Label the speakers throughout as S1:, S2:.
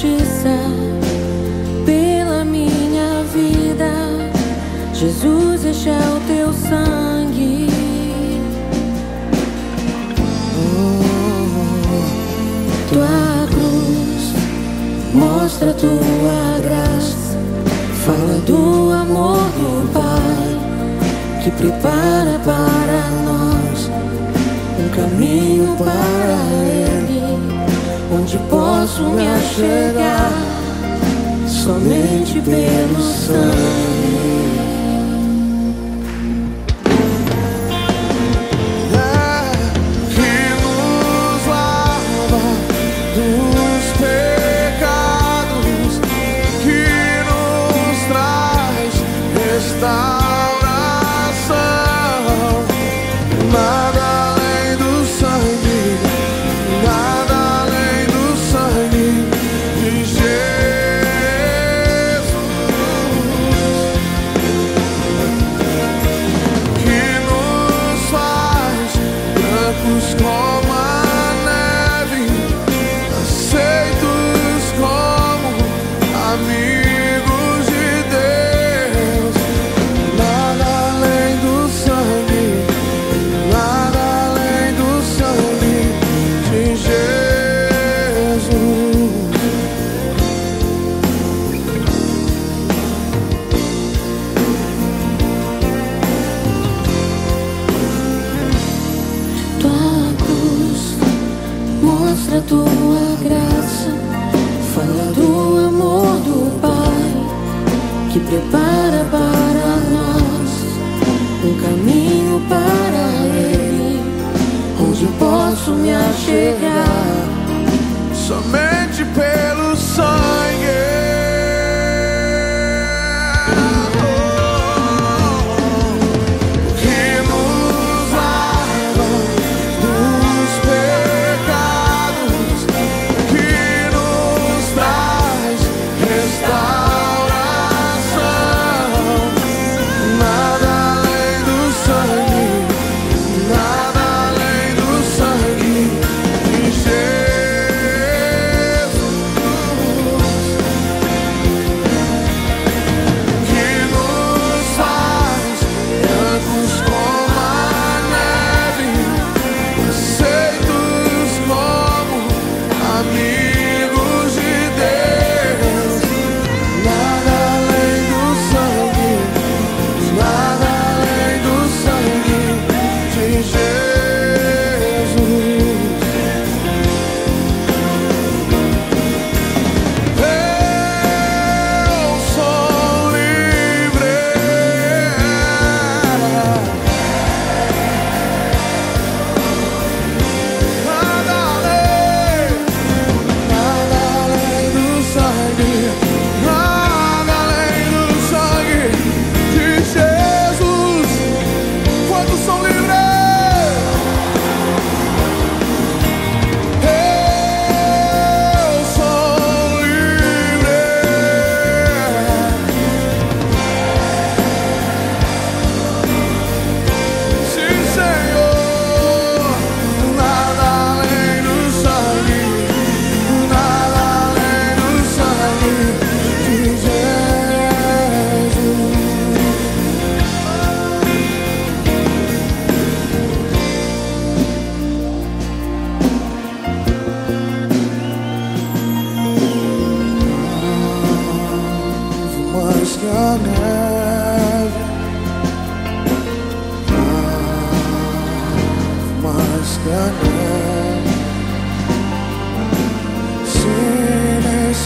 S1: justiça pela minha vida. Jesus, este é o teu sangue. Oh, tua cruz mostra tua graça, fala do amor do Pai que prepara para nós um caminho para Ele posso me achegar somente pelo sangue.
S2: que
S1: prepara para nós um caminho para Ele, onde eu posso me achegar.
S2: Somente pelo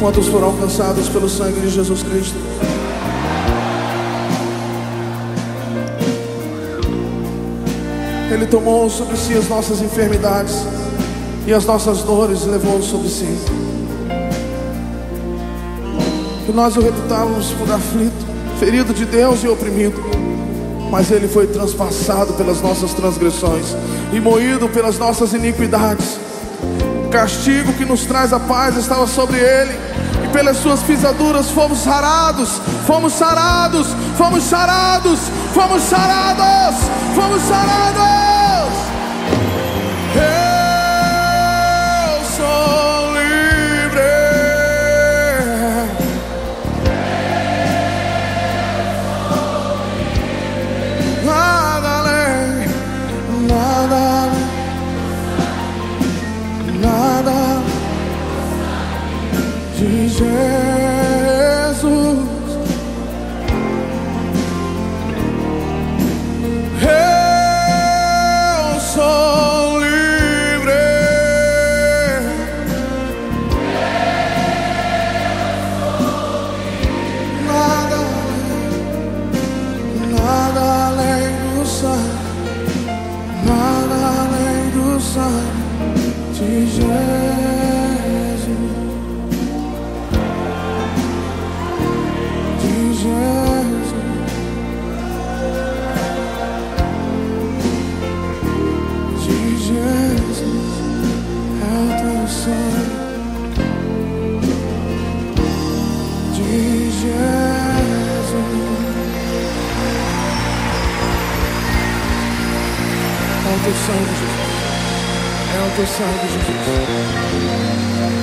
S2: Quantos foram alcançados pelo sangue de Jesus Cristo? Ele tomou sobre si as nossas enfermidades e as nossas dores levou sobre si. Que nós o reputávamos por aflito, ferido de Deus e oprimido, mas ele foi transpassado pelas nossas transgressões e moído pelas nossas iniquidades. O castigo que nos traz a paz estava sobre ele, pelas suas pisaduras fomos sarados, fomos sarados, fomos sarados, fomos sarados, fomos sarados. O teu sangue, Jesus. É o teu sangue, Jesus.